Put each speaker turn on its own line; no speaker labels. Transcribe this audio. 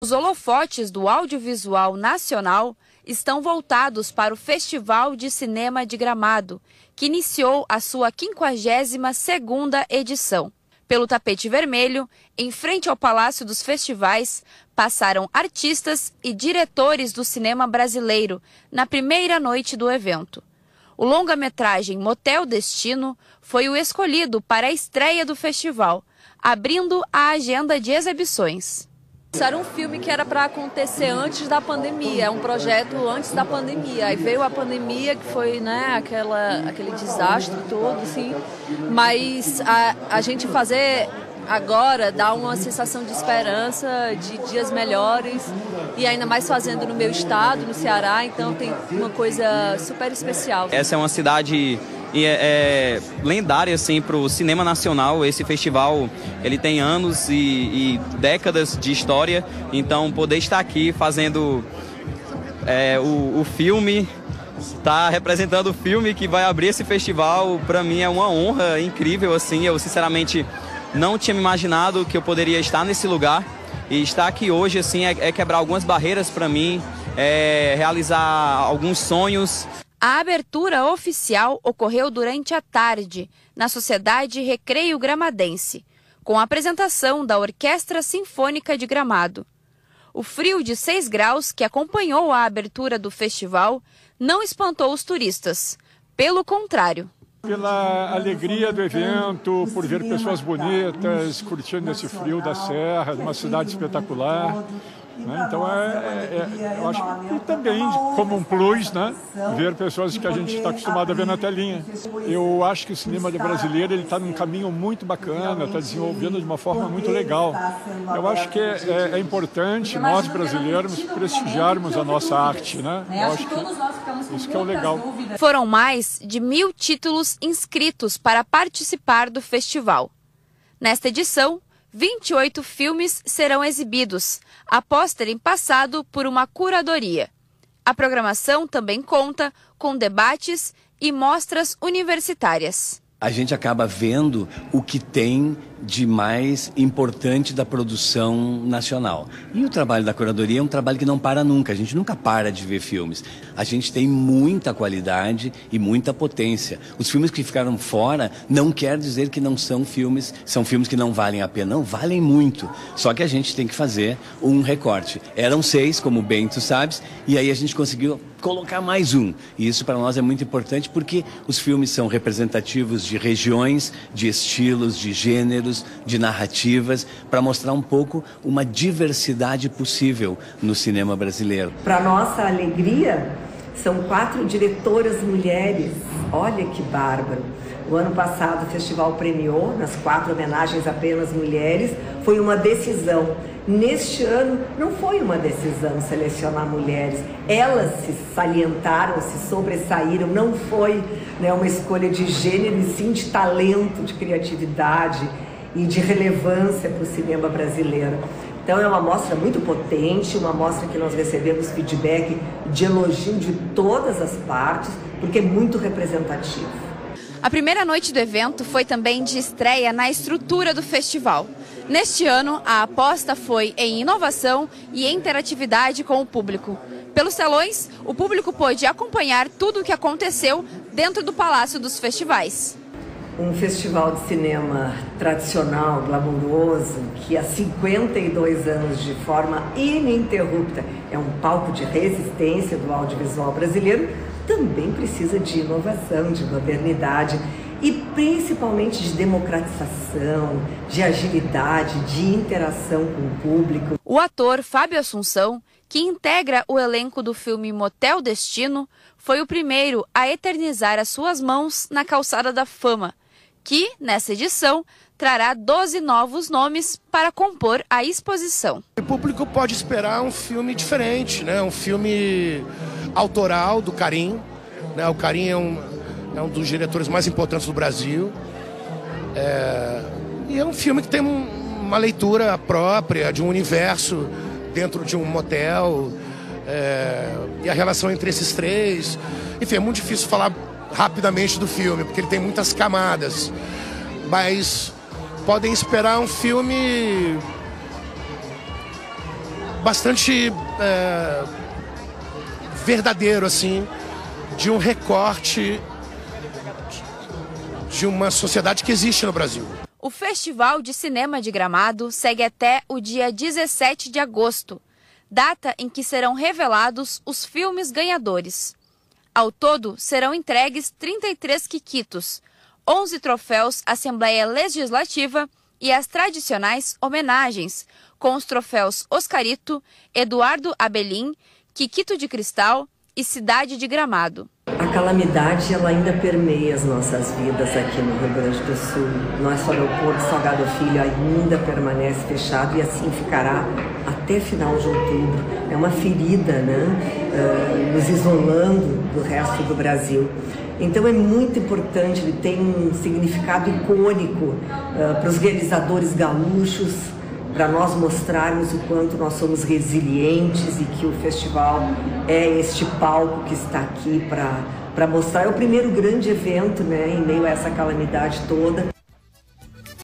Os holofotes do audiovisual nacional estão voltados para o Festival de Cinema de Gramado, que iniciou a sua 52ª edição. Pelo tapete vermelho, em frente ao Palácio dos Festivais, passaram artistas e diretores do cinema brasileiro na primeira noite do evento. O longa-metragem Motel Destino foi o escolhido para a estreia do festival, abrindo a agenda de exibições.
Era um filme que era para acontecer antes da pandemia, é um projeto antes da pandemia. Aí veio a pandemia, que foi né, aquela, aquele desastre todo, assim. Mas a, a gente fazer agora dá uma sensação de esperança, de dias melhores. E ainda mais fazendo no meu estado, no Ceará, então tem uma coisa super especial.
Essa é uma cidade e é, é lendária assim para o cinema nacional. Esse festival ele tem anos e, e décadas de história, então poder estar aqui fazendo é, o, o filme está representando o filme que vai abrir esse festival, para mim é uma honra incrível assim. Eu sinceramente não tinha me imaginado que eu poderia estar nesse lugar e estar aqui hoje assim é, é quebrar algumas barreiras para mim, é realizar alguns sonhos.
A abertura oficial ocorreu durante a tarde, na Sociedade Recreio Gramadense, com a apresentação da Orquestra Sinfônica de Gramado. O frio de 6 graus que acompanhou a abertura do festival não espantou os turistas. Pelo contrário.
Pela alegria do evento, por ver pessoas bonitas, curtindo esse frio da serra, uma cidade espetacular. Né? Então, é, é, é, eu acho que também, como um plus, né? ver pessoas que a gente está acostumado a ver na telinha. Eu acho que o cinema brasileiro está num caminho muito bacana, está desenvolvendo de uma forma muito legal. Eu acho que é, é, é importante nós brasileiros prestigiarmos a nossa arte. Né? Eu acho que isso que é o legal.
Foram mais de mil títulos inscritos para participar do festival. Nesta edição, 28 filmes serão exibidos, após terem passado por uma curadoria. A programação também conta com debates e mostras universitárias.
A gente acaba vendo o que tem de mais importante da produção nacional. E o trabalho da curadoria é um trabalho que não para nunca, a gente nunca para de ver filmes. A gente tem muita qualidade e muita potência. Os filmes que ficaram fora não quer dizer que não são filmes, são filmes que não valem a pena, não, valem muito. Só que a gente tem que fazer um recorte. Eram seis, como bem tu sabes, e aí a gente conseguiu colocar mais um. E isso para nós é muito importante porque os filmes são representativos de regiões, de estilos, de gêneros, de narrativas, para mostrar um pouco uma diversidade possível no cinema brasileiro.
Para nossa alegria, são quatro diretoras mulheres. Olha que bárbaro. O ano passado o festival premiou, nas quatro homenagens apenas mulheres, foi uma decisão. Neste ano não foi uma decisão selecionar mulheres, elas se salientaram, se sobressaíram, não foi né, uma escolha de gênero e sim de talento, de criatividade e de relevância para o cinema brasileiro. Então é uma mostra muito potente, uma mostra que nós recebemos feedback de elogio de todas as partes, porque é muito representativo.
A primeira noite do evento foi também de estreia na estrutura do festival. Neste ano, a aposta foi em inovação e interatividade com o público. Pelos telões, o público pôde acompanhar tudo o que aconteceu dentro do Palácio dos Festivais
um festival de cinema tradicional, glamouroso, que há 52 anos de forma ininterrupta é um palco de resistência do audiovisual brasileiro, também precisa de inovação, de modernidade e principalmente de democratização, de agilidade, de interação com o público.
O ator Fábio Assunção, que integra o elenco do filme Motel Destino, foi o primeiro a eternizar as suas mãos na calçada da fama que, nessa edição, trará 12 novos nomes para compor a exposição.
O público pode esperar um filme diferente, né? um filme autoral do Karim. Né? O Karim é um, é um dos diretores mais importantes do Brasil. É... E é um filme que tem uma leitura própria de um universo dentro de um motel. É... E a relação entre esses três. Enfim, é muito difícil falar rapidamente do filme, porque ele tem muitas camadas. Mas podem esperar um filme bastante é, verdadeiro, assim, de um recorte de uma sociedade que existe no Brasil.
O Festival de Cinema de Gramado segue até o dia 17 de agosto, data em que serão revelados os filmes ganhadores. Ao todo, serão entregues 33 quiquitos, 11 troféus Assembleia Legislativa e as tradicionais homenagens, com os troféus Oscarito, Eduardo Abelim, Quiquito de Cristal e Cidade de Gramado.
A calamidade ela ainda permeia as nossas vidas aqui no Rio Grande do Sul. Nosso aeroporto Salgado Filho ainda permanece fechado e assim ficará até final de outubro. É uma ferida, né? Nos isolando do resto do Brasil. Então é muito importante, ele tem um significado icônico uh, para os realizadores gaúchos, para nós mostrarmos o quanto nós somos resilientes e que o festival é este palco que está aqui para mostrar. É o primeiro grande evento né, em meio a essa calamidade toda.